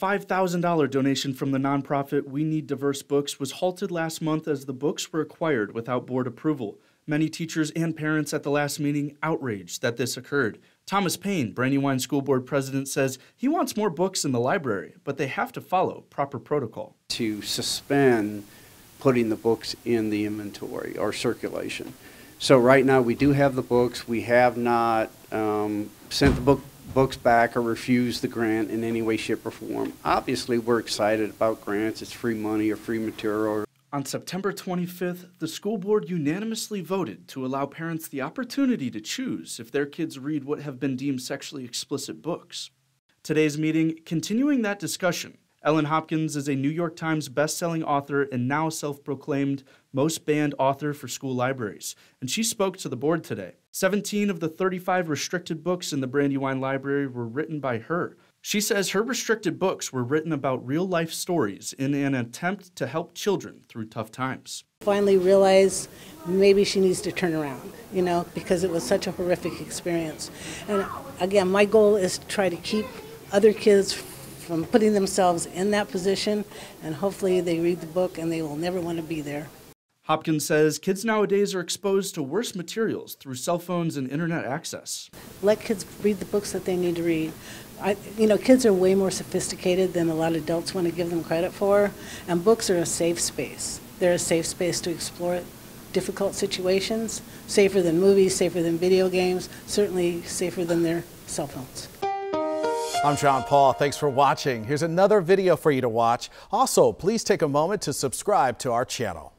$5,000 donation from the nonprofit We Need Diverse Books was halted last month as the books were acquired without board approval. Many teachers and parents at the last meeting outraged that this occurred. Thomas Payne, Brandywine School Board president, says he wants more books in the library, but they have to follow proper protocol. To suspend putting the books in the inventory or circulation. So right now, we do have the books. We have not um, sent the book books back or refuse the grant in any way, shape, or form. Obviously, we're excited about grants. It's free money or free material. On September 25th, the school board unanimously voted to allow parents the opportunity to choose if their kids read what have been deemed sexually explicit books. Today's meeting, continuing that discussion, Ellen Hopkins is a New York Times bestselling author and now self proclaimed most banned author for school libraries, and she spoke to the board today. 17 of the 35 restricted books in the Brandywine Library were written by her. She says her restricted books were written about real life stories in an attempt to help children through tough times. Finally realized maybe she needs to turn around, you know, because it was such a horrific experience. And again, my goal is to try to keep other kids from putting themselves in that position, and hopefully they read the book and they will never want to be there. Hopkins says kids nowadays are exposed to worse materials through cell phones and internet access. Let kids read the books that they need to read. I, you know, kids are way more sophisticated than a lot of adults want to give them credit for, and books are a safe space. They're a safe space to explore difficult situations, safer than movies, safer than video games, certainly safer than their cell phones. I'm John Paul. Thanks for watching. Here's another video for you to watch. Also, please take a moment to subscribe to our channel.